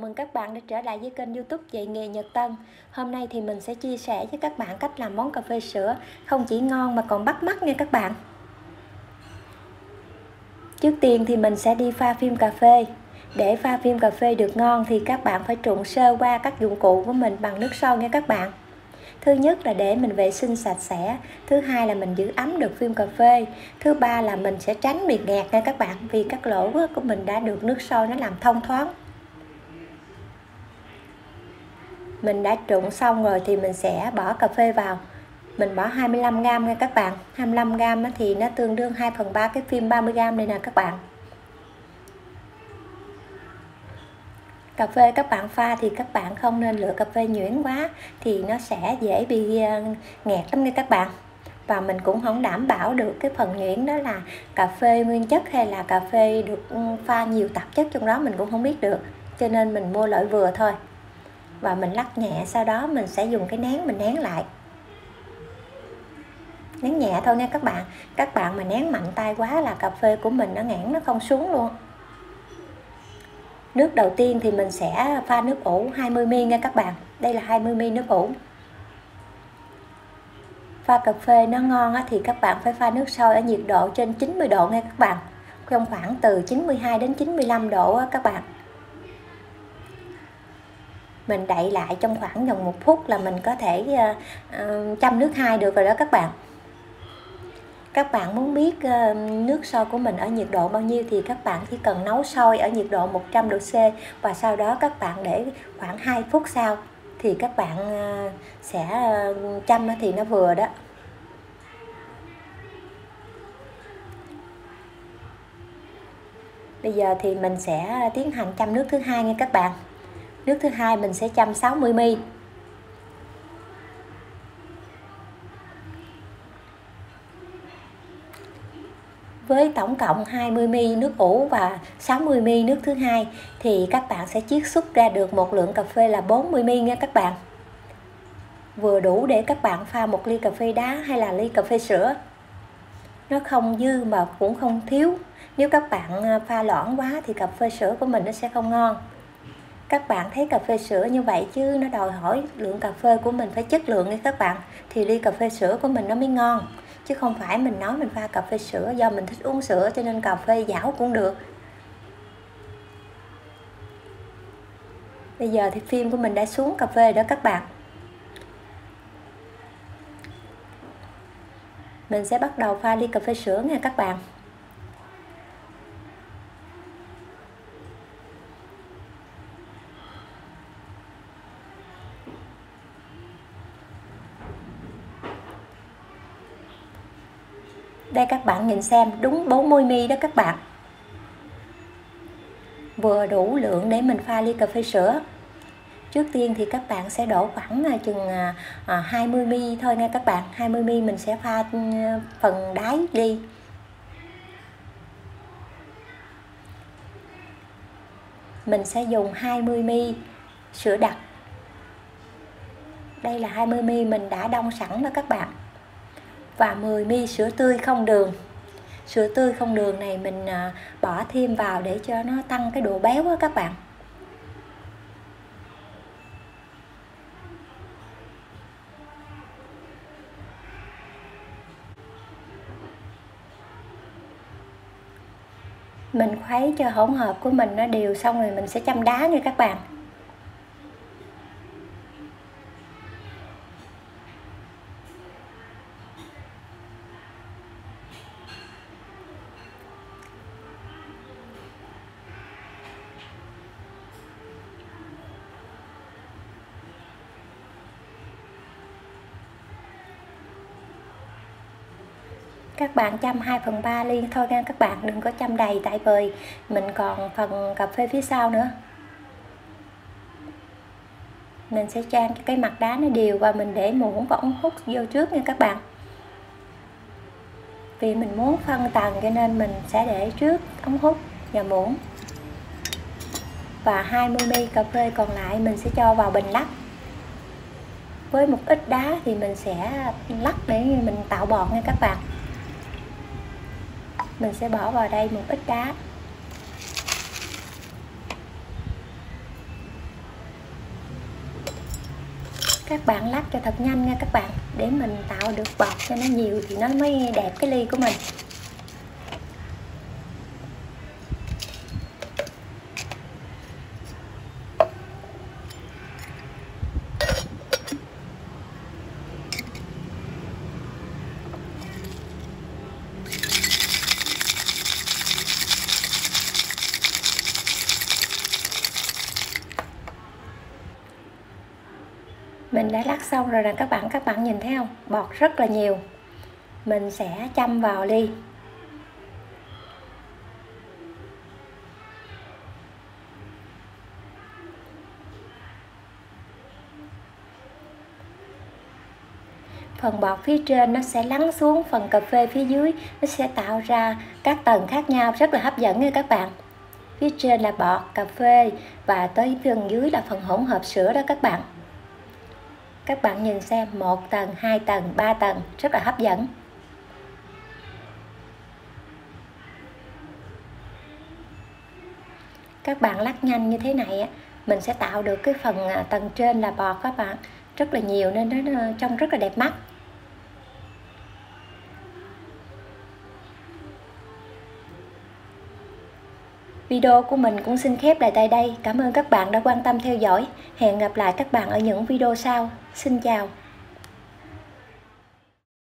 mừng các bạn đã trở lại với kênh youtube dạy nghề Nhật Tân. Hôm nay thì mình sẽ chia sẻ với các bạn cách làm món cà phê sữa, Không chỉ ngon mà còn bắt mắt nha các bạn. Trước tiên thì mình sẽ đi pha phim cà phê. Để pha phim cà phê được ngon thì các bạn phải trụng sơ qua các dụng cụ của mình bằng nước sôi nha các bạn. Thứ nhất là để mình vệ sinh sạch sẽ. Thứ hai là mình giữ ấm được phim cà phê. Thứ ba là mình sẽ tránh bị nghẹt nha các bạn Vì các lỗ của mình đã được nước sôi nó làm thông thoáng. Mình đã trụng xong rồi thì mình sẽ bỏ cà phê vào. Mình bỏ 25g nha các bạn. 25g thì nó tương đương 2 phần 3 cái phim 30g này nè các bạn. Cà phê các bạn pha thì các bạn không nên lựa cà phê nhuyễn quá thì nó sẽ dễ bị ờ, nghẹt lắm nha các bạn. Và mình cũng không đảm bảo được cái phần nhuyễn đó là cà phê nguyên chất hay là cà phê được ừ, pha nhiều tạp chất trong đó mình cũng không biết được. Cho nên mình mua loại vừa thôi và mình lắc nhẹ, sau đó mình sẽ dùng cái nén mình nén lại. Nén nhẹ thôi nha các bạn. Các bạn mà nén mạnh tay quá là cà phê của mình nó ngãn, nó không xuống luôn. Nước đầu tiên thì mình sẽ pha nước ủ 20ml nha các bạn. Đây là 20ml nước ủ. Pha cà phê nó ngon thì các bạn phải pha nước sôi ở nhiệt độ trên 90 độ nha các bạn. Trong khoảng từ 92 đến 95 độ các bạn mình đậy lại trong khoảng vòng một phút là mình có thể uh, chăm nước hai được rồi đó các bạn. Các bạn muốn biết uh, nước sôi của mình ở nhiệt độ bao nhiêu thì các bạn chỉ cần nấu sôi ở nhiệt độ 100 độ C và sau đó các bạn để khoảng 2 phút sau thì các bạn uh, sẽ uh, chăm thì nó vừa đó. Bây giờ thì mình sẽ tiến hành chăm nước thứ hai nha các bạn nước thứ hai mình sẽ chăm 60 ml với tổng cộng 20ml nước ủ và 60ml nước thứ hai, thì các bạn sẽ chiết xuất ra được một lượng cà phê là 40ml nha các bạn. Vừa đủ để các bạn pha một ly cà phê đá hay là ly cà phê sữa. Nó không dư mà cũng không thiếu. Nếu các bạn à, pha loãng quá thì cà phê sữa của mình nó sẽ không ngon các bạn thấy cà phê sữa như vậy chứ nó đòi hỏi lượng cà phê của mình phải chất lượng nha các bạn. Thì ly cà phê sữa của mình nó mới ngon. Chứ không phải mình nói mình pha cà phê sữa do mình thích uống sữa cho nên cà phê giảo cũng được. Bây giờ thì phim của mình đã xuống cà phê đó các bạn. Mình sẽ bắt đầu pha ly cà phê sữa nha các bạn. Đây các bạn nhìn xem, đúng 40 mi đó các bạn. Vừa đủ lượng để mình pha ly cà phê sữa. Trước tiên thì các bạn sẽ đổ khoảng à, chừng à, à, 20 mi thôi nha các bạn. 20 mi mình sẽ pha ừ, phần đáy đi. Mình sẽ dùng 20 mi sữa đặc. Đây là 20 mi mình đã đông sẵn đó các bạn và 10 ml sữa tươi không đường. Sữa tươi không đường này mình à, bỏ thêm vào để cho nó tăng cái độ béo á các bạn. Mình khuấy cho hỗn hợp của mình nó đều xong rồi mình sẽ chăm đá nha các bạn. Các bạn chăm 2 phần 3 ly thôi nha. Các bạn đừng có chăm đầy, tại vì mình còn phần cà phê phía sau nữa. Mình sẽ trang cho cái mặt đá nó đều và mình để muỗng và ống hút vô trước nha các bạn. Vì mình muốn phân tầng cho nên mình sẽ để trước ống hút và muỗng. Và 20ml cà phê còn lại mình sẽ cho vào bình lắc. Với một ít đá thì mình sẽ lắc để mình tạo bọt nha các bạn mình sẽ bỏ vào đây một ít đá. Các bạn lắc cho thật nhanh nha các bạn. Để mình tạo được bọt cho nó nhiều thì nó mới đẹp cái ly của mình. Mình đã lắc xong rồi nè, các bạn các bạn nhìn thấy không? Bọt rất là nhiều. Mình sẽ châm vào ly phần bọt phía trên nó sẽ lắng xuống, phần cà phê phía dưới nó sẽ tạo ra các tầng khác nhau, rất là hấp dẫn nha các bạn. Phía trên là bọt, cà phê và tới phần dưới là phần hỗn hợp sữa đó các bạn các bạn nhìn xem, một tầng, hai tầng, ba tầng, rất là hấp dẫn. Các bạn lắc nhanh như thế này mình sẽ tạo được cái phần à, tầng trên là bọt các bạn, rất là nhiều nên nó trông rất là đẹp mắt. Video của mình cũng xin khép lại tại đây. Cảm ơn các bạn đã quan tâm theo dõi. Hẹn gặp lại các bạn ở những video sau. Xin chào.